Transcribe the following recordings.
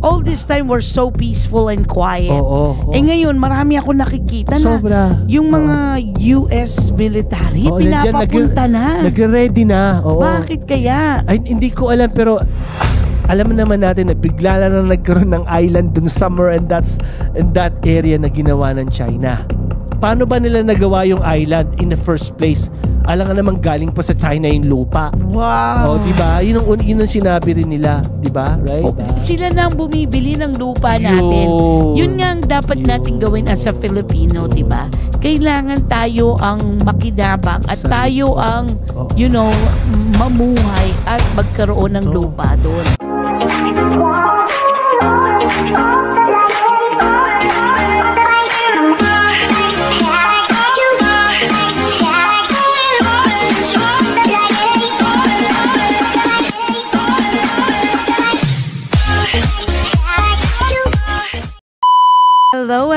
all this time we're so peaceful and quiet. Oo. oo. Eh ngayon, marami ako nakikita na Sobra. yung mga US military, Oo, nandyan, pinapapunta na. Nagre-ready na. Oo. Bakit kaya? Ay, hindi ko alam pero alam naman natin na bigla lang na nagkaroon ng island dun somewhere and that's in that area na ginawa ng China. Paano ba nila nagawa yung island in the first place? Alam nga naman galing pa sa China yung lupa. Wow. Oh, 'di ba? Yun ang un- yun ang sinabi rin nila, 'di ba? Right? Oh, sila na ang bumibili ng lupa natin. Yun. Yun nga ang dapat Yun. natin gawin as a Filipino, 'di ba? Kailangan tayo ang makinabang at Sa- tayo ang Oo. you know, mamuhay at magkaroon ng Oo. lupa doon. Hello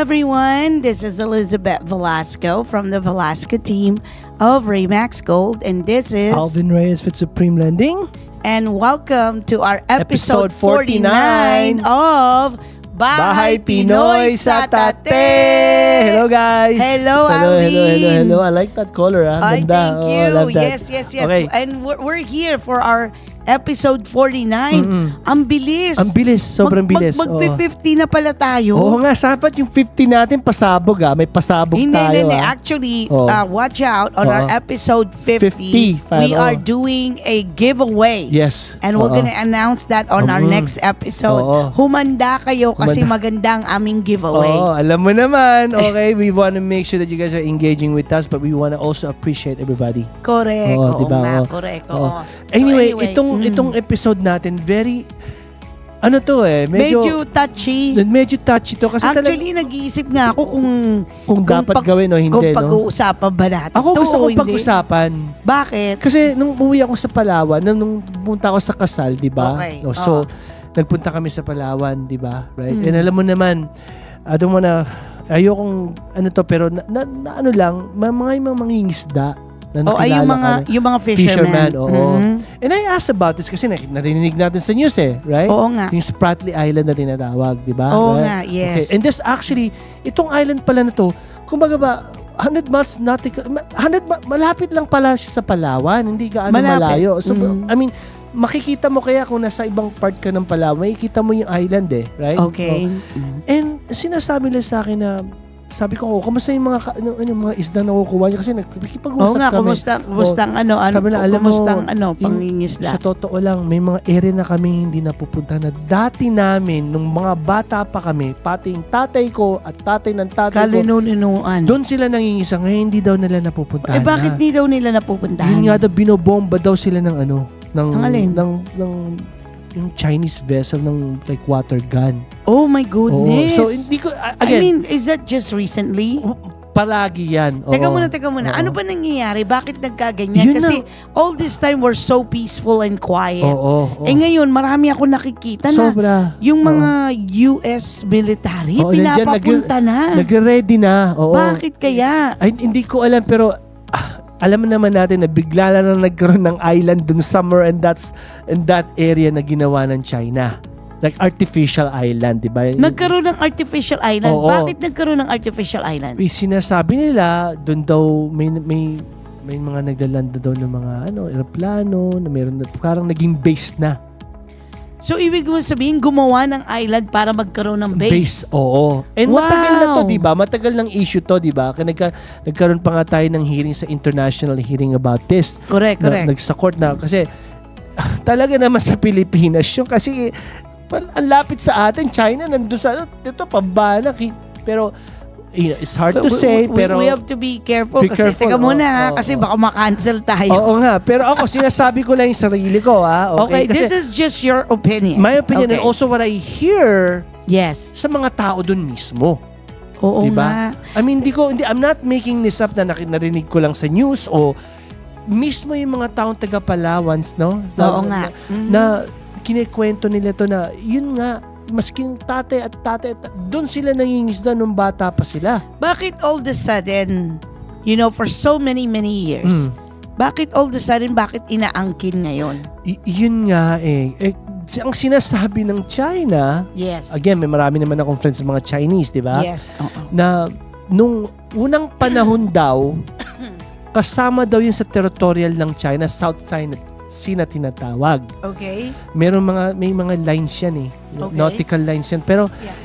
everyone, this is Elizabeth Velasco from the Velasco team of Remax Gold and this is Alvin Reyes with Supreme Lending. and welcome to our episode, Episode 49 of Bahay, Pinoy sa Tate. Hello guys. Hello, hello, hello, Alvin. hello, hello. I like that color. Ah. Thank Oh, I you. love that. yes, yes, yes. Okay. And we're, we're here for our episode 49. Mm-mm. Ang bilis. Ang bilis, sobrang mag, bilis. Mag, Oo. 50 na pala tayo. Oo nga, sapat yung 50 natin pasabog ah. May pasabog Hindi, tayo hindi, hindi. ah. Actually, Oo. uh, watch out on our Oo. episode 50. 50, we oo. are doing a giveaway. Yes. And we're Oo. gonna announce that on our Mm. next episode. Oo. Humanda kayo kasi Humanda. maganda ang aming giveaway. Oo, alam mo naman. Okay, we want to make sure that you guys are engaging with us but we want to also appreciate everybody. Correct. Oo, Oo, diba? nga, correct. Oo. So Anyway, itong mm, itong episode natin very ano to eh, medyo, medyo touchy. medyo touchy to kasi talaga Actually, nag-iisip nga ako kung kung, dapat pag- gawin o hindi, kung no? pag-uusapan ba natin. Ako to gusto kong pag-usapan. Bakit? Kasi nung umuwi ako sa Palawan, nung, nung pumunta ako sa kasal, di ba? Okay, Oh, so, oo. nagpunta kami sa Palawan, di ba? Right? Mm. And alam mo naman, I don't wanna, ayokong, ano to, pero na, na, na ano lang, mga yung mga mangingisda na O ay yung mga kami. yung mga fishermen. Fisherman, oo. Mhm. And I asked about this kasi narinig natin sa news eh, right? Oo nga. Yung Spratly Island na tinatawag, di ba? Oo Right? nga, yes. Okay. And this actually, itong island pala na to, kumbaga ba, 100 miles nautical, ma- 100 ma- malapit lang pala siya sa Palawan, hindi gaano malayo. So, Mhm. I mean, makikita mo kaya kung nasa ibang part ka ng Palawan, makikita mo yung island eh, right? Okay. Oh. And sinasabi nila sa akin na, sabi ko, oh, kamusta yung mga, ano, ano, mga isda na kukuha niya? Kasi nagkipag-usap Oo nga, kami. kumusta, kumusta ang ano, ano, Sabi na, alam mo, kumusta ang ano, pangingisda. Sa totoo lang, may mga area na kami hindi napupunta na dati namin, nung mga bata pa kami, pati yung tatay ko at tatay ng tatay ko, Kalinu-ninuan. doon sila nangingisa. Ngayon hindi daw nila napupuntahan Eh bakit na. di daw nila napupuntahan? Yun nga daw, binobomba daw sila ng ano, ng, alin? ng, ng, yung Chinese vessel ng like water gun. Oh my Oo. goodness. So hindi ko, a- I again, mean, is that just recently? palagi yan. Teka Oo. muna, teka muna. Oo. Ano ba nangyayari? Bakit nagkaganyan? Yun Kasi all this time we're so peaceful and quiet. Oo. oo. Eh ngayon, marami ako nakikita na Sobra. yung mga US military, Oo, nandyan, pinapapunta na. Nagre-ready na. Oo. Bakit kaya? Ay, hindi ko alam pero ah, alam naman natin na bigla lang na nagkaroon ng island dun somewhere and that's in that area na ginawa ng China. Like artificial island, di ba? Nagkaroon ng artificial island. Oo. Bakit nagkaroon ng artificial island? Yung Sinasabi nila, doon daw may may may mga naglalanda daw ng mga ano, eroplano, na meron na, parang naging base na. So, ibig mo sabihin, gumawa ng island para magkaroon ng base. oo. And Wow. matagal na to, 'di ba? Matagal ng issue to, 'di ba? Kaya nagka, nagkaroon pa nga tayo ng hearing sa international hearing about this. Correct, na, correct. nagsa court na kasi talaga naman sa Pilipinas yung kasi well, ang lapit sa atin China nandun sa ito pambana ki- pero you know, it's hard to We- say we, pero we have to be careful Be kasi careful, teka muna oo, ha, oo, kasi oo. baka ma-cancel tayo. oo nga pero ako sinasabi ko lang yung sarili ko ha okay, okay, kasi this is just your opinion. my opinion Okay. and also what I hear Yes. sa mga tao dun mismo Oo Diba? nga. I mean, hindi ko, hindi, I'm not making this up na narinig ko lang sa news o mismo yung mga taong taga Palawans, no? Na, Oo nga. Na, Mhm. na kinikwento nila to na, yun nga, maski yung tatay at tatay, at- doon sila nangingisda nung bata pa sila. Bakit all the sudden, you know, for so many, many years, Mm. bakit all the sudden, bakit inaangkin ngayon? Y- yun nga eh. eh ang sinasabi ng China, Yes. again, may marami naman akong friends sa mga Chinese, di ba? Yes. Oo. Na nung unang panahon daw, kasama daw yun sa territorial ng China, South China Sea na tinatawag. Okay. Meron mga may mga lines yan eh. Okay. Nautical lines yan. Pero Yeah.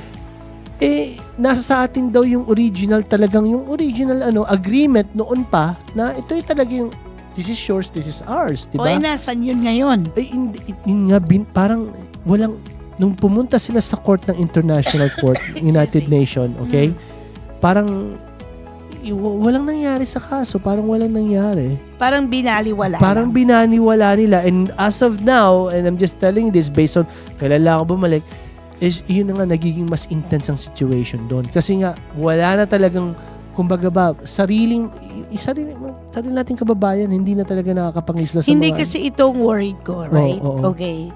eh nasa sa atin daw yung original talagang yung original ano agreement noon pa na ito ay talaga yung this is yours, this is ours, di O ba? eh, nasan yun ngayon? Eh, hindi, yun nga, bin, parang walang, nung pumunta sila sa court ng International Court, United. Nation, okay? Mm. Parang, walang nangyari sa kaso, parang walang nangyari. Parang binaliwala. Parang lang. binaniwala nila. And as of now, and I'm just telling this based on, kailan lang ako bumalik, is yun na nga nagiging mas intense ang situation doon. Kasi nga, wala na talagang, kumbaga ba, sariling, sarili, sarili nating kababayan, hindi na talaga nakakapangisla sa Hindi mga... kasi itong worried ko, right? oo. Okay.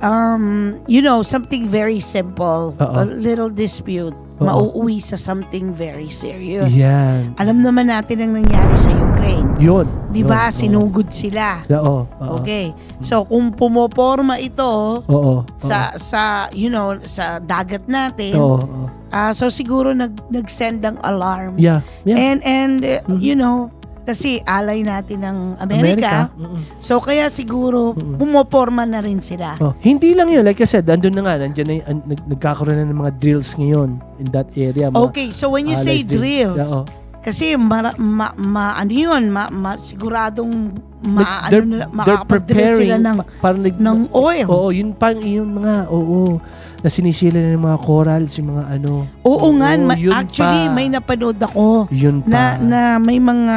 Um, you know, something very simple, Oo. a little dispute, Oo. mauuwi sa something very serious. Yan. Alam naman natin ang nangyari sa Ukraine. Yun. 'Di ba? Sinugod sila. Oo. oo. Okay. So kung pumoporma ito Oo. sa sa you know, sa dagat natin, Oo. oo. ah, so siguro nag nag-send ng alarm. Yeah. Yeah. And and uh, Mhm. you know, kasi alay natin ng Amerika. Mm-mm. So kaya siguro Mm-mm. pumoporma na rin sila. Oh, hindi lang yun. Like I said, andun na nga. Nandiyan na, an- nag, nagkakaroon na ng mga drills ngayon in that area. mga Okay, so when you say drills, Yeah, oh. kasi mara, ma, ma, ano yun, ma, ma, siguradong ma, Like, they're, ano, they're preparing. sila ng, pa- parang ng oil. Oo, yun pa yun mga, oo, na sinisila ng mga corals, yung mga ano. Oo nga, ma- actually pa. may napanood ako Yun pa. na na may mga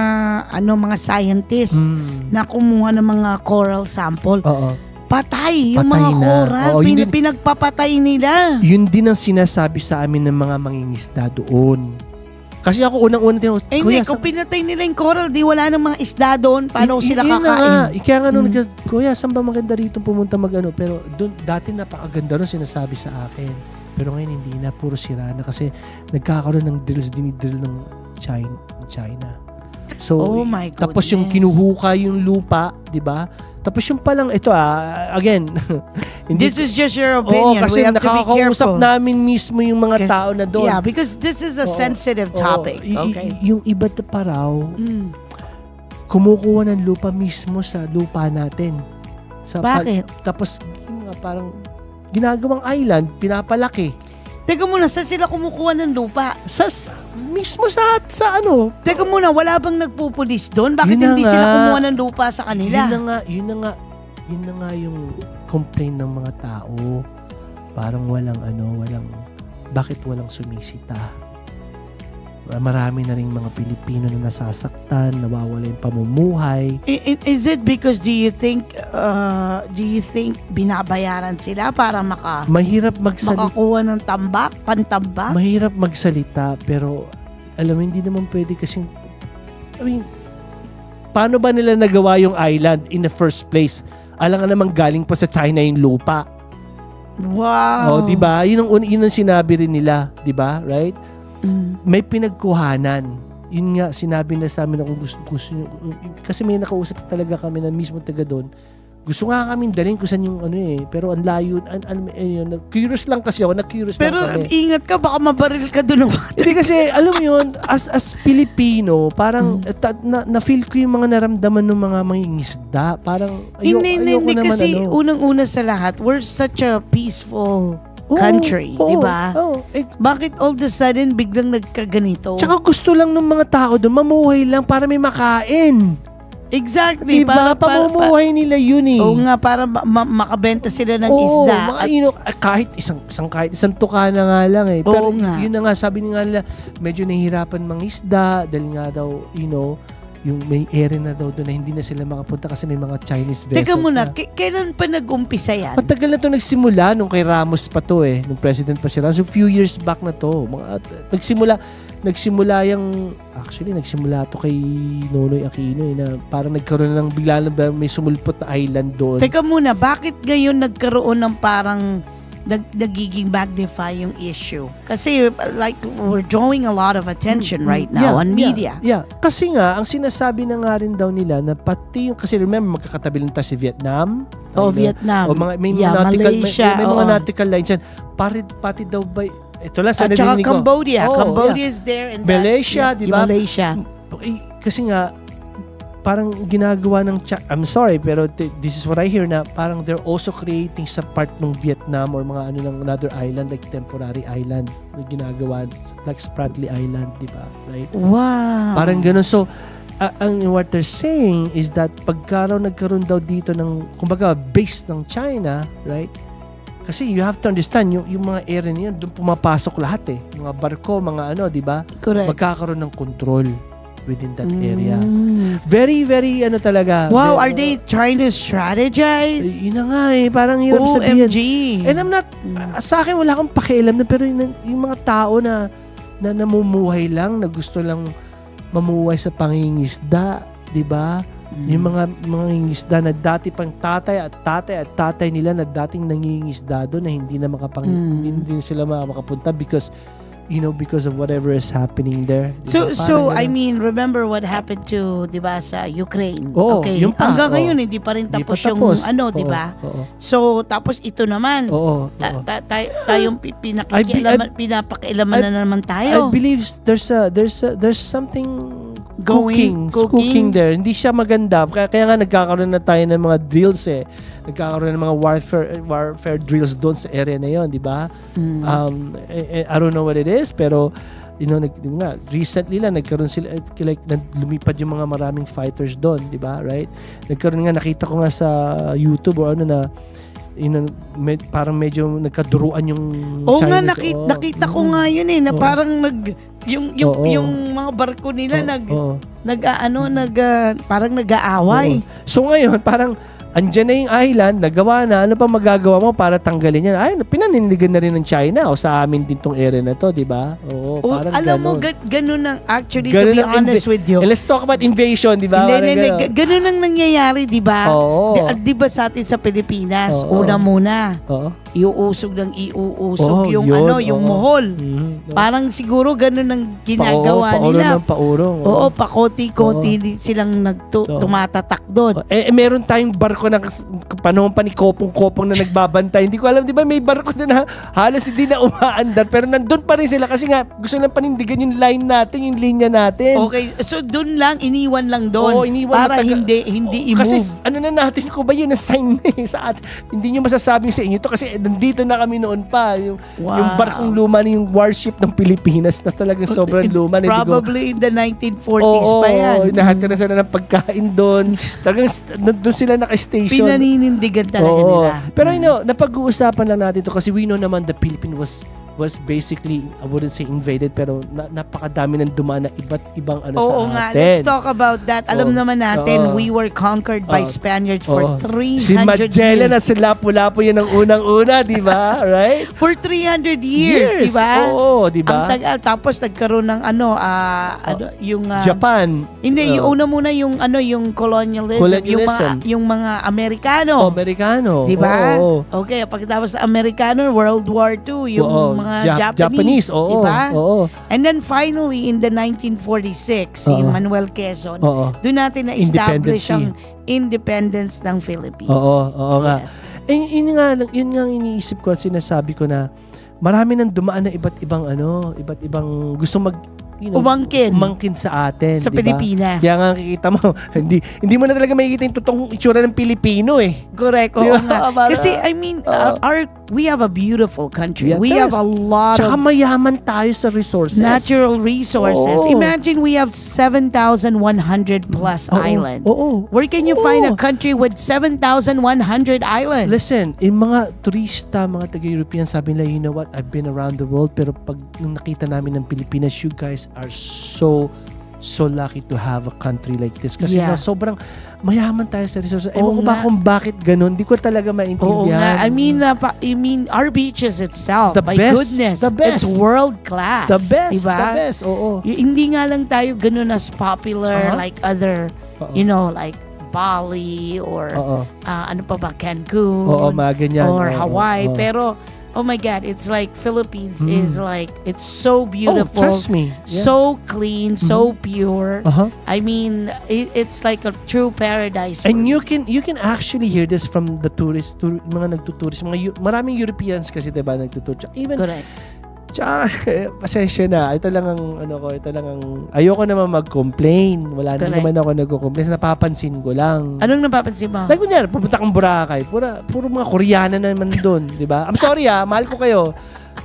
ano mga scientists Mm. na kumuha ng mga coral sample. Oo. Patay yung Patay mga na. coral, Oo, yun din- pinagpapatay nila. Yun din ang sinasabi sa amin ng mga mangingisda doon. Kasi ako unang-unang tinanong, Eh hindi, "Kuya, kung pinatay nila yung coral, di wala nang mga isda doon. Paano sila yun na nga. kakain? Kaya nga nung Mm. Kuya, saan ba maganda rito pumunta magano? Pero doon, dati napakaganda ron sinasabi sa akin. Pero ngayon hindi na, puro sira na kasi nagkakaroon ng drills, dinidrill ng China. China. So, Oh my tapos yung kinuhuka yung lupa, di ba? Tapos yung palang, ito ah, again, hindi, This is just your Oo, opinion. kasi We have to be nakakausap namin mismo yung mga tao na doon. Yeah, because this is a Oo. sensitive Oo, topic. y- y- Okay. yung iba pa raw, Mm. kumukuha ng lupa mismo sa lupa natin. Sa pag- Bakit? tapos yung mga parang ginagawang island, pinapalaki. Teka muna, saan sila kumukuha ng lupa? Sa, sa mismo sa sa ano. Teka muna, wala bang nagpupulis doon? Bakit Yun hindi nga. sila kumuha ng lupa sa kanila? Yun na nga, yun na nga, yun na nga yung complaint ng mga tao. Parang walang ano, walang bakit walang sumisita? Marami na rin mga Pilipino na nasasaktan, nawawala yung pamumuhay. Is it because do you think uh, do you think binabayaran sila para maka Mahirap magsalita. makakuha ng tambak, pantambak? Mahirap magsalita pero alam mo hindi naman pwede kasi I mean paano ba nila nagawa yung island in the first place? Alam nga naman galing pa sa China yung lupa. Oh, Wow. 'di ba? Yun ang un- yun ang sinabi rin nila, 'di ba? Right? Mm. May pinagkuhanan. Yun nga sinabi na sa amin na kung gusto, gusto nyo, kasi may nakausap talaga kami na mismo taga doon. Gusto nga kami dalhin kung saan yung ano eh. Pero ang layo, an, an, eh, yun, curious lang kasi ako, na-curious Pero lang kami. ingat ka, baka mabaril ka doon. Hindi kasi, alam mo yun, as as Pilipino, parang Hmm. ta, na, na-feel ko yung mga naramdaman ng mga mangingisda. Parang, ayo, hindi, ayoko hindi. naman Kasi ano. unang-una sa lahat, we're such a peaceful country, oo, di ba? oo. Eh, Bakit all a sudden biglang nagkaganito? tsaka gusto lang ng mga tao doon, mamuhay lang para may makain. exactly. Diba? Para, para, para, Pamumuhay nila yun eh. Oo nga, para ma- ma- makabenta sila ng Oo, isda. mga ino, ah, kahit isang, isang kahit isang tuka na nga lang eh. Pero Oo nga. yun na nga, sabi nga nila, medyo nahihirapan mga isda dahil nga daw, you know, yung may area na daw doon na hindi na sila makapunta kasi may mga Chinese vessels teka muna, na. k- kailan pa nag-umpisa yan? Matagal na to nagsimula nung kay Ramos pa to eh, nung president pa si Ramos. So few years back na to. Mga, at- nagsimula, nagsimula yung, actually nagsimula to kay Nonoy Aquino eh, na parang nagkaroon ng bigla na may sumulpot na island doon. Teka muna, bakit ngayon nagkaroon ng parang nag, nagiging magnify yung issue. Kasi like we're drawing a lot of attention right now Mm, Yeah, on yeah, media. Yeah, Kasi nga, ang sinasabi na nga rin daw nila na pati yung, kasi remember, magkakatabi lang tayo si Vietnam. Oh, Ayun, Vietnam. O mga, may mga yeah, nautical, Malaysia. may, may mga oo. nautical lines yan. Pati, pati daw ba, ito lang sa At saka. Cambodia. Oo, Cambodia is there. And Malaysia, that, di yeah, ba? Malaysia. Eh, kasi nga, parang ginagawa ng Chi- I'm sorry pero th- this is what I hear na parang they're also creating sa part ng Vietnam or mga ano ng another island like temporary island na ginagawa like Spratly Island di ba? Right Wow. parang ganun. So a- ang what they're saying is that pagka raw nagkaroon daw dito ng kumbaga base ng China right? Kasi you have to understand yung, yung mga area niyan doon pumapasok lahat eh. Mga barko mga ano di ba? Correct. magkakaroon ng control within that area Mm. very very ano talaga Wow, are very- they trying to strategize? yun na nga eh parang hirap sabihin OMG. and I'm not Mm. sa akin wala akong pakialam na pero yung, yung mga tao na na namumuhay lang na gusto lang mamuhay sa pangingisda di ba Mm. yung mga mga ngingisda na dati pang tatay at tatay at tatay nila na dating nangingisda doon na hindi na makapang Mm. hindi, hindi sila makapunta because you know because of whatever is happening there So ba? so Parang I mean, remember what happened to 'di ba sa Ukraine? Oo, okay. yun pa, Hanggang oo. ngayon hindi pa rin Hindi pa tapos yung tapos. ano, 'di ba? So tapos ito naman. oo, Ta- oo. ta- tayo, tayong pi- I pinakikialaman, pinapakialaman I- na naman I tayo. believe there's a there's a there's something Going- cooking, cooking. cooking there. Hindi siya maganda. Kaya, kaya nga nagkakaroon na tayo ng mga drills eh. Nagkakaroon ng mga warfare warfare drills doon sa area na 'yon, di ba? Mm. Um eh, eh, I don't know what it is pero you know, nag, yun nga, recently lang nagkaroon sila eh, like lumipad yung mga maraming fighters doon, di ba? Right? Nagkaroon nga nakita ko nga sa YouTube or ano na know, med, parang medyo nagkaduruan yung Oo nga Chinese. nakita, Oo. nakita ko Mm. nga yun eh na Oo. parang nag yung yung Oo. yung mga barko nila Oo, nag oo. nag ano nag ah, parang nag-aaway. Oo. So ngayon, parang andyan na yung island, nagawa na, ano pa magagawa mo para tanggalin yan? Ay, pinanindigan na rin ng China o sa amin din tong area na to, di ba? Oo, O, parang alam mo ganun. ga- ganun ang actually Ganun to be honest with you. Let's talk about invasion, di ba? Hindi, hindi, ganun. Ga- Ganun ang nangyayari, di ba? Oo. Di, di ba sa atin sa Pilipinas, Oo. una muna, Oo. Iuusog ng iuusog Oo, yung yun, ano, yung oo. mohol. Mhm. Parang siguro ganun ang ginagawa Pauro nila. ng paurong. Oo, pakoti-koti di silang nagtu- Oo. tumatatak doon. Eh, eh, meron tayong barko na panahon pa ni Kopong-Kopong na nagbabantay. Hindi ko alam, di ba may barko na na halos hindi na umaandar pero nandun pa rin sila kasi nga gusto lang panindigan yung line natin, yung linya natin. Okay, so doon lang, iniwan lang doon. Oo, iniwan para matagal- hindi, hindi Oo, i-move. Kasi ano na natin ko ba yun na sign na eh, sa at hindi nyo masasabing sa inyo to kasi nandito na kami noon pa yung Wow. yung barkong luma yung warship ng Pilipinas na talagang sobrang luma Probably in the 1940s Oo, pa yan. oo, lahat ka na sila ng pagkain doon. Talagang doon sila naka-station. Pinaninindigan talaga Oo. nila. Pero you know, napag-uusapan lang natin to kasi we know naman the Philippines was was basically, I wouldn't say invaded, pero na, napakadami ng dumaan na iba't ibang ano Oo sa nga, atin. let's talk about that. Alam Oo. naman natin, Oo. we were conquered by Oo. Spaniards for Oo. 300 Si Magellan years. at si Lapu-Lapu yun ang unang-una, di ba? Right? For 300 years, di ba? Oo, di Ang ba? tagal. Tapos nagkaroon ng ano, ah, ano yung... ah, Japan. Hindi, yung una muna yung ano yung colonialism, yung mga Colonialism. yung mga Amerikano. Oh, Amerikano. Di ba? Oo. Okay, pagkatapos sa Amerikano, World War II, yung Oo. mga Ja- Japanese, Japanese, oo. di ba? Oo. And then finally in the 1946, si Oo. Manuel Quezon, Oo. doon natin na-establish ang independence ng Philippines. Oo, oo nga. Yes. Eh, yun nga, yun nga iniisip ko at sinasabi ko na marami nang dumaan na iba't ibang ano, iba't ibang gusto mag you know, Umangkin. umangkin sa atin, Sa di ba? Pilipinas. Kaya nga kikita mo, hindi hindi mo na talaga makikita yung totoong itsura ng Pilipino eh. Correct, oo ba? nga. Para- Kasi, I mean, our, Oo. our- we have a beautiful country. Yeah, we yes. have a lot Tsaka of mayaman tayo sa resources. natural resources. Oo. Imagine we have 7,100 plus Oo, island. Oo. Where can you find a country with 7,100 islands? Listen, yung mga turista, mga taga-European, sabi nila, you know what, I've been around the world, pero pag nakita namin ng Pilipinas, you guys are so so lucky to have a country like this. Kasi Yeah. na, sobrang mayaman tayo sa resources. Ewan ko ba kung bakit ganun. Di ko talaga Oo nga. maintindihan. I mean, uh, pa- I mean, our beaches itself, The my best, goodness, the best. it's world class. the best, diba? the best. Oo. Y- hindi nga lang tayo ganun as popular Uh-huh. like other, Oo. you know, like Bali or uh, ano pa ba, Cancun Oo, mga ganyan. or Oo, Hawaii. oo. Pero Oh my God, it's like Philippines Mm. is like it's so Oh, beautiful, trust me. Yeah. so clean, so pure. uh-huh. I mean, it, it's like a true paradise. And you can you can actually hear this from the tourists, tour, mga nagtutourist, mga Europeans kasi 'di ba nagtutour. Tsaka Even correct. Tsaka, pasensya na. Ito lang ang ano ko, ito lang ang ayoko naman mag-complain. Wala Correct. naman ako nagko-complain. Napapansin ko lang. Anong napapansin mo? Like kunyari, pupunta kang Boracay, pura, puro mga Koreana naman doon, di ba? I'm sorry ah, mahal ko kayo.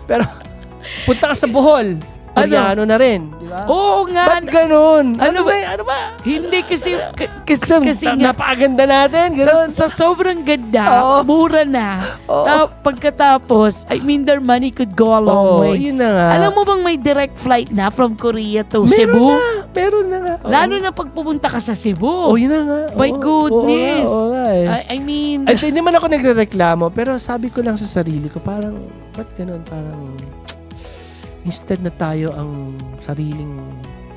Pero, punta ka sa Bohol, Koreano na rin, di ba? Oo nga. Ba't ganun? Ano Ano, ba- ba? Ano ba? Hindi kasi kasi, Kasi, nga na, napakaganda natin, sa, ganun. sa sobrang ganda, Oo. mura na. Oo. Ta- pagkatapos, I mean their money could go a long Oo, way. yun na nga. Alam mo bang may direct flight na from Korea to meron Cebu? na, meron na nga. Oo. Lalo na pag pupunta ka sa Cebu. Oh, yun na nga. My Oo, goodness. Nga eh. I, I mean, Ay, hindi man ako nagrereklamo, pero sabi ko lang sa sarili ko, parang, ba't ganun? Parang, instead na tayo ang sariling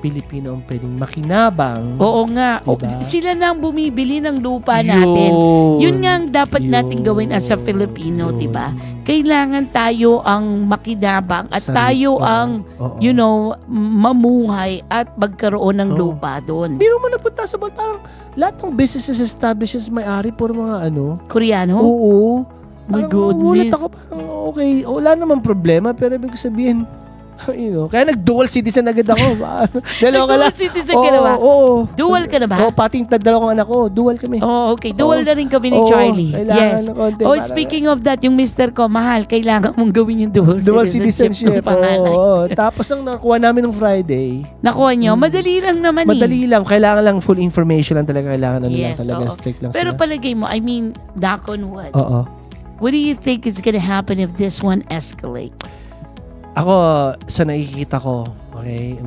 Pilipino ang pwedeng makinabang. oo nga. Diba? Sila na ang bumibili ng lupa natin. Yun nga ang dapat natin gawin as a Yun. Filipino, Yun. di ba? Kailangan tayo ang makinabang at Sarili- tayo ang, oo. you know, mamuhay at magkaroon ng Oo. lupa doon. Biro mo napunta sa mall, parang lahat ng businesses establishments may-ari puro mga ano. Koreano? Oo. My Parang goodness. nagulat ako, parang okay, wala namang problema, pero ibig sabihin, you know, kaya nag-dual citizen agad ako. Dalawa ka lang. Dual citizen ka na ba? Oo, oo. Dual ka na ba? Oo, pati yung dalawang anak ko, dual kami. Oh, okay. Dual Oo. na rin kami ni Oo, Charlie. Yes. konti Oh, para- speaking of that, yung mister ko, mahal, kailangan mong gawin yung dual, Dual citizenship, ng citizenship. Oo. Tapos nang nakuha namin ng Friday, Nakuha nyo? Hmm. Madali lang naman eh. madali lang. Kailangan lang full information lang talaga. Kailangan ano lang Yes, talaga. oo. Strict lang Pero sila. palagay mo, I mean, knock on wood. Oo. What do you think is gonna happen if this one escalate? Ako, sa nakikita ko, okay,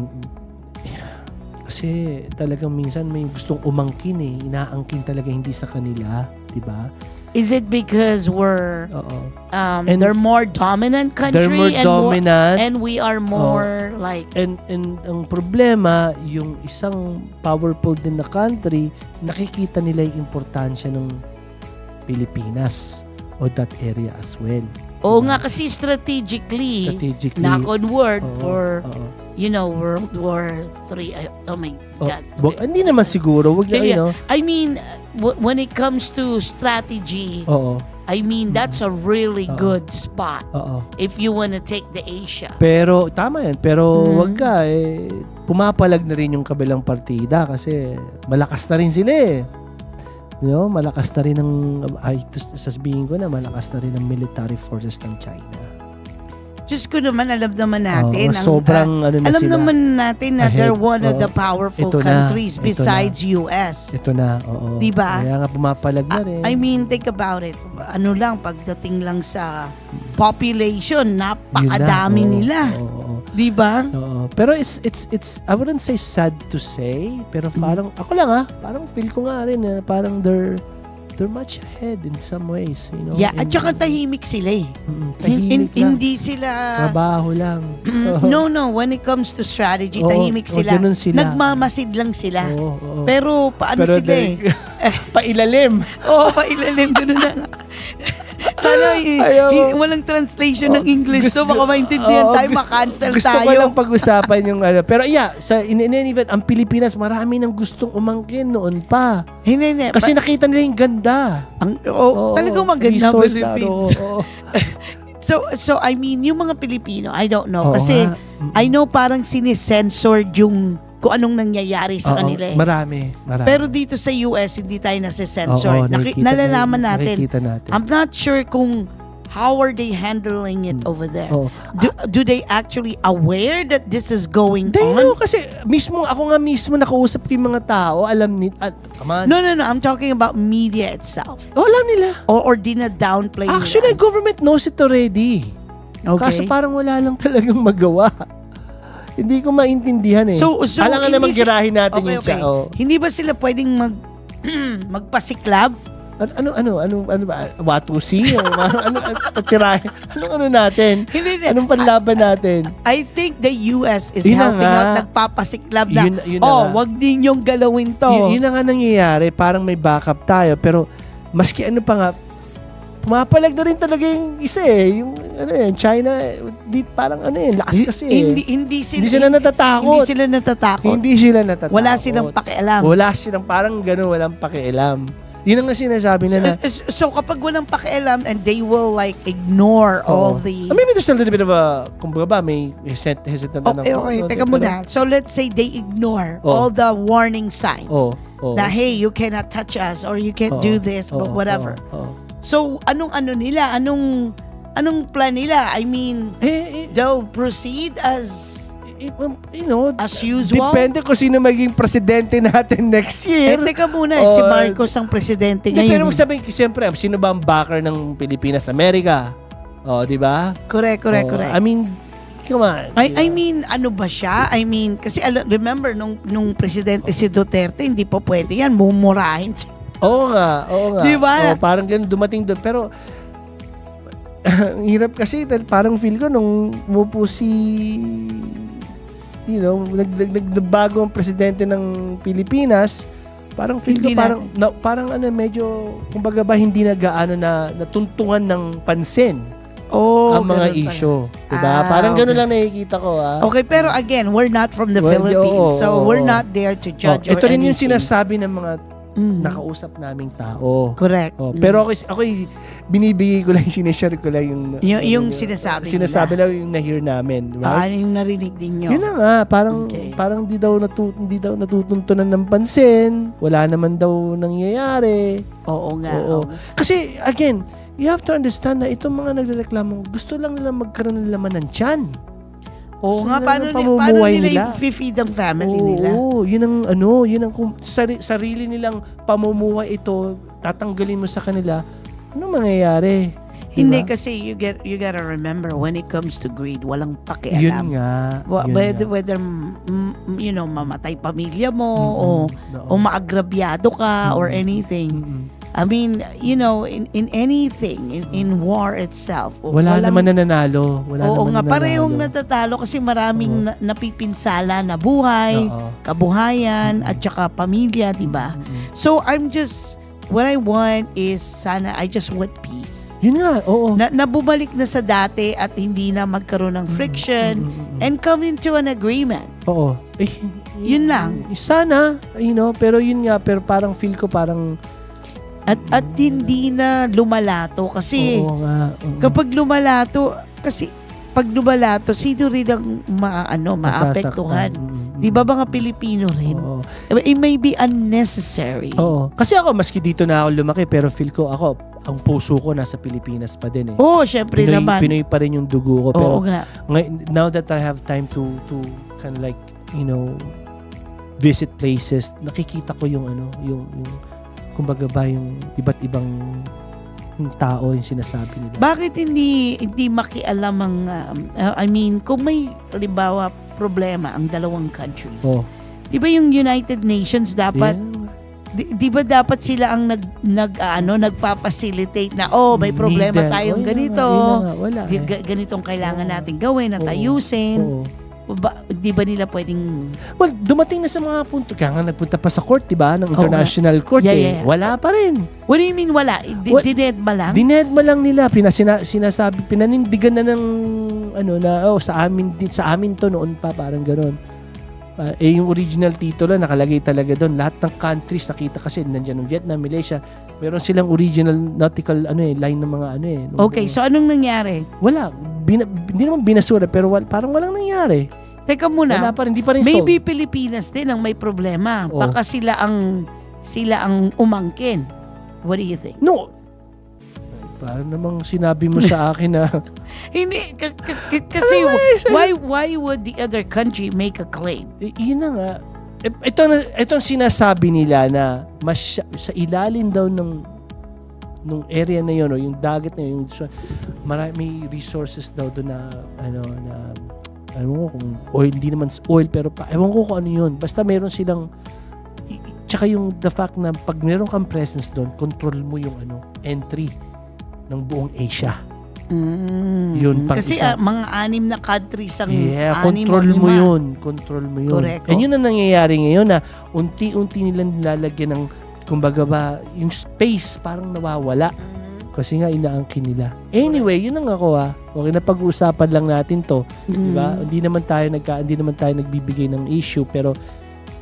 kasi talagang minsan may gustong umangkin eh. Inaangkin talaga hindi sa kanila. di ba? Is it because we're Oo. um And they're more dominant country They're more and dominant. and we are more like And, and ang problema, yung isang powerful din na country, nakikita nila yung importansya ng Pilipinas o that area as well. Oo Diba? nga kasi strategically, Strategically. knock on word oo, for oo. you know World War 3 oh my Oh, god. wag- hindi naman siguro. Wag na, you know. I mean w- when it comes to strategy, Oo. I mean that's a really Oo. good spot Oo. if you want to take the Asia. Pero, tama yan. Pero, Mhm. wag ka eh. Pumapalag na rin yung kabilang partida kasi malakas na rin sila eh. You know, malakas na rin ang, ay, sasabihin ko na, malakas na rin ang military forces ng China. Just ko naman alam naman natin Oo, ang, sobrang ano uh, na alam sila. naman natin na Ahead. they're one of Oo. the powerful Ito na. countries Ito besides US. Ito na, oo. Diba? Kaya nga pumapalag na Ah, rin. I mean, think about it. Ano lang, pagdating lang sa population, Yun na, napakadami oo, nila. Oo, oo. Di ba? Oo. Pero it's it's it's I wouldn't say sad to say, pero Mm. parang ako lang ah, parang feel ko nga rin eh, parang they're they're much ahead in some ways, you know. Yeah, at in- saka tahimik sila eh. Mm, tahimik hin- lang. hindi sila... Trabaho lang. No, no. When it comes to strategy, Oo, tahimik oo, sila. ganun sila. Nagmamasid lang sila. Oo, oo. Pero paano Pero sila eh? pailalim. Oo, pailalim. Ganun na nga. Sana eh, Ayaw mo. hi- walang translation ng English gusto- so baka maintindihan oo, tayo, gusto- makancel gusto tayo. ko lang pag-usapan yung ano. Pero yeah, sa in, in any event, ang Pilipinas, marami nang gustong umangkin noon pa. Hindi, hindi. Kasi nakita nila yung ganda. ang, oh, Oo, talagang maganda resource Philippines. na, oo, oo. So, so I mean, yung mga Pilipino, I don't know. Oo kasi, nga. I know parang sinisensor yung kung anong nangyayari sa Oo, kanila eh. Marami, marami. Pero dito sa US, hindi tayo Oo, nasa-sensor. Naki- nakikita nalalaman natin. Nakikita natin. I'm not sure kung how are they handling it Hmm. over there. Oo. Do, do they actually aware that this is going They on? know kasi mismo ako nga mismo nakausap ko yung mga tao, alam ni at come on. No, no, no. I'm talking about media itself. Oh, alam nila. Or, or dina-downplay Actually, nila. government knows it already. Okay. Kaso parang wala lang talagang magawa. Hindi ko maintindihan eh. So- so, Alam nga naman si- girahin natin okay, yung okay. tao. Hindi ba sila pwedeng mag magpasiklab? Ano, ano, ano, ano, ano ba? Watusi? ano, ano, ano, tirahin? Anong ano natin? Hindi, hindi. Anong panlaban natin? I think the US is Yun na helping nga. out. Nagpapasiklab na, Yun- yun na oh, nga. wag ninyong galawin to. Y- yun na nga nangyayari, parang may backup tayo. Pero, maski ano pa nga, pumapalag na rin talaga yung isa eh. Yung ano eh, China, eh, di, parang ano eh, lakas kasi eh. Hindi, hindi sila, Hindi sila natatakot. Hindi sila natatakot. Hindi sila natatakot. Wala silang pakialam. Wala silang parang gano'n, walang pakialam. Yun ang sinasabi So, nila. so, so kapag walang pakialam and they will like ignore all Oo. the... Ah, maybe there's a little bit of a, kumbaga ba, may hesit, hesitant na Okay, okay, teka muna. So let's say they ignore Oh. all the warning signs. Oh, oh. Na hey, you cannot touch us or you can't Oo, do this, but oo, whatever. oo, oo. So anong ano nila? Anong anong plan nila? I mean, Eh, eh, they'll proceed as eh, you know, as usual. depende kung sino maging presidente natin next Eh, year. teka muna, Oh, si Marcos ang presidente Hindi, pero ngayon. sabihin, siyempre, sino ba ang backer ng Pilipinas, Amerika? Oh, di ba? correct, correct, Oh, correct. I mean, come on. I, I mean, ano ba siya? I mean, kasi remember, nung, nung presidente si Duterte, hindi pa pwede yan, mumurahin. siya. Oo nga, oo nga. Di ba? Oo, parang ganun dumating doon. Pero, ang hirap kasi, parang feel ko nung umupo si, you know, nag, nag, nag- nagbago ang presidente ng Pilipinas, parang feel Hindi ko parang, na, parang ano, medyo, kumbaga ba, hindi na gaano na natuntungan ng pansin Oh, ang mga issue. Diba? Ah, parang okay. lang nakikita ko, ah. Okay, pero again, we're not from the Well, Philippines, oo, so oo, we're not there to Oh, judge ito or rin yung sinasabi ng mga Mm. nakausap naming tao. Correct. Oh, Mm. pero ako, ako binibigay ko lang, sinishare ko lang yung... Yung- ano yung yun, sinasabi Sinasabi lang yung na-hear namin. Ah, ano Right? yung narinig ninyo? Yun na nga, parang Okay. parang di daw natu, hindi daw natutuntunan ng pansin. Wala naman daw nangyayari. Oo nga. Oo. oo. Kasi again, you have to understand na itong mga nagrereklamo, gusto lang nila magkaroon ng laman ng tiyan. Oo Gusto nga, paano, paano nila, nila. i-feed ang family Oo, nila? yun ang ano, yun ang sari, sarili nilang pamumuhay ito, tatanggalin mo sa kanila, ano mangyayari? Hindi Diba? kasi you get you gotta remember when it comes to greed, walang Yun pakialam. nga. Wa- yun whether, nga. whether you know, mamatay pamilya mo Mm-mm. o o maagrabyado ka or Mm-mm. anything. Mm-mm. I mean, you know, in in anything, in, in war itself. Wala walang- naman nananalo. Wala Oo naman nga, parehong nananalo. natatalo kasi maraming Oo. na, napipinsala na buhay, Oo. kabuhayan, at saka pamilya, di ba? Mm-mm. So, I'm just, what I want is, sana, I just want peace. Yun nga, oo. Na, nabumalik na sa dati at hindi na magkaroon ng friction Mm-mm. and come into an agreement. Oo. Eh, Yun lang. Sana, you know, pero yun nga, pero parang feel ko parang, At, at hindi na lumalato kasi oo nga. oo. kapag lumalato, kasi pag lumalato, sino rin ang ma, ano, maapektuhan? Masasaktan. Mm-mm. Di ba mga Pilipino rin? Oo. It may be unnecessary. Oo. Kasi ako, maski dito na ako lumaki, pero feel ko, ako, ang puso ko nasa Pilipinas pa din eh. Oo, syempre Pinoy, naman. Pinoy pa rin yung dugo ko. Pero Oo nga. ngay- now that I have time to to kind of like, you know, visit places, nakikita ko yung ano, yung, yung kumbaga ba yung iba't ibang yung tao yung sinasabi nila. Bakit hindi hindi makialam ang uh, I mean, kung may halimbawa problema ang dalawang countries. Oh, 'Di ba yung United Nations dapat yan. di, di ba dapat sila ang nag nag ano nagfa-facilitate na oh may problema Needed. tayong Oh, na ganito. nga, wala eh. ga- ganitong kailangan Oo. natin gawin at Oo. ayusin. Oo. Ba, di ba nila pwedeng Well, dumating na sa mga punto. Kaya nga nagpunta pa sa court, di ba? Ng international court Yeah, eh. yeah, yeah. Wala pa rin. What do you mean wala? Di, What- dinedma lang? Dinedma lang nila. Pinasina, sinasabi, pinanindigan na ng ano na, oh, sa amin, din, sa amin to noon pa, parang gano'n. Ah, eh, yung original titulo, nakalagay talaga doon. Lahat ng countries, nakita kasi, nandiyan ng Vietnam, Malaysia, meron silang original nautical, ano eh, line ng mga ano eh. nung- okay, so anong nangyari? Wala. Bina, hindi naman binasura, pero wal, parang walang nangyari. Teka muna. Wala pa rin, hindi pa rin Maybe solved. Pilipinas din ang may problema. Oh. Baka sila ang sila ang umangkin. What do you think? No. Parang namang sinabi mo sa akin na Hindi k- k- kasi Ano sir? why why would the other country make a claim? Eh, yun na nga. Ito, na- ito ang sinasabi nila na mas, sa ilalim daw ng nung area na yun, o yung dagat na yun, yung, marami, may resources daw doon na, ano, na, ano ko kung oil, hindi naman oil, pero pa, ewan ko kung ano yun. Basta meron silang, tsaka yung the fact na pag meron kang presence doon, control mo yung ano, entry ng buong Asia. Mm. Yun, pang kasi isa. ah, mga anim na countries ang Yeah, anim control mo yun. Control mo yun. Correct, And yun ang nangyayari ngayon na unti-unti nilang nilalagyan ng, kumbaga ba, yung space parang nawawala. Mhm. Kasi nga inaangkin nila. Anyway, yun ang ako ha. Okay na pag-uusapan lang natin to, Mm. 'di ba? Hindi naman tayo nagka hindi naman tayo nagbibigay ng issue pero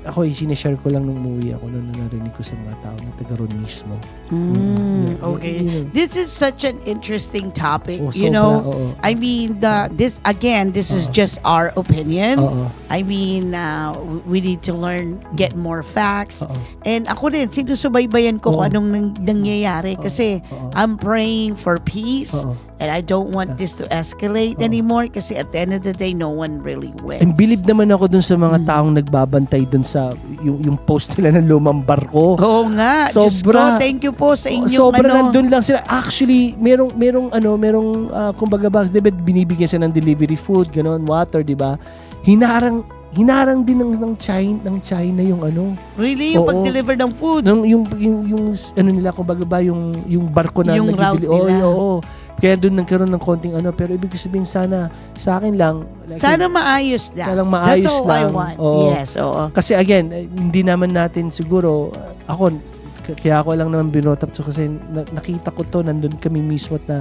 ako eh, sinishare ko lang nung umuwi ako nung narinig ko sa mga tao na taga ron mismo. Mm, Yun, okay. yun, yun. This is such an interesting topic. Oh, you know, oo. I mean, the this again, this is Oo. just our opinion. Oo. I mean, uh, we need to learn, get more facts. Oo. And ako din, sinusubaybayan ko Oo. kung anong nang- nangyayari kasi Oo. I'm praying for peace Oo. And I don't want this to escalate Oo. anymore kasi at the end of the day, no one really wins. And believe naman ako dun sa mga Mm. taong nagbabantay dun sa yung, yung post nila ng lumang barko. Oo nga. Diyos ko, Sobra. thank you po sa inyong Sobra ano. nandun lang sila. Actually, merong merong ano, merong uh, kumbaga ba, 'di ba binibigyan sila ng delivery food, ganon, water, 'di ba? Hinarang hinarang din ng ng China, ng China yung ano, Really? Yung pag-deliver ng food? ng yung yung, yung ano nila kumbaga ba yung yung barko na Yung nagdideli- route nila. Oo, oo. Kaya doon nagkaroon ng konting ano, pero ibig sabihin sana sa akin lang like, Sana maayos na. Sana maayos That's all I lang. want. Oo. Yes, oo. Kasi again, eh, hindi naman natin siguro, ako, kaya ako lang naman binotap to kasi na- nakita ko to, nandun kami mismo at na,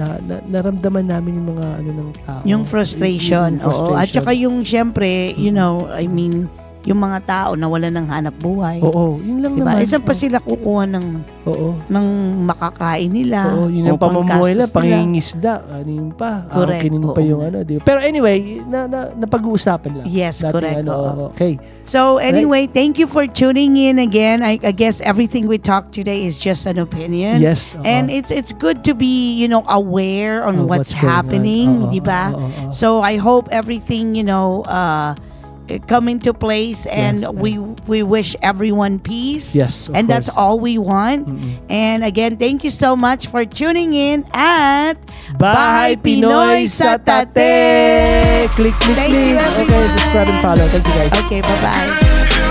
na, na naramdaman namin yung mga ano ng tao. Yung frustration. Yung Oo. At frustration. saka yung, syempre, you know, I mean, yung mga tao na wala ng hanap buhay. Oo, yun lang Diba? naman. Isa pa sila kukuha ng, Oo. ng makakain nila. Oo, yun yung o pamumuhay nila, pangingisda, ano yun pa, Correct, angkinin pa yung ano, di ba? Pero anyway, na, na, napag-uusapan lang. Yes, Nating correct. Ano, oo. okay. So anyway, thank you for tuning in again. I, I guess everything we talked today is just an opinion. Yes. oo. And it's it's good to be, you know, aware on Oh, what's, on. happening, Oo, di ba? oo, oo, oo. So I hope everything, you know, uh come into place and Yes, we we wish everyone peace. Yes, and that's all we want. Mm-mm. And again, thank you so much for tuning in at Bahay Pinoy sa Tate! Click, click, click. Okay, subscribe and follow. Thank you guys. Okay, bye-bye.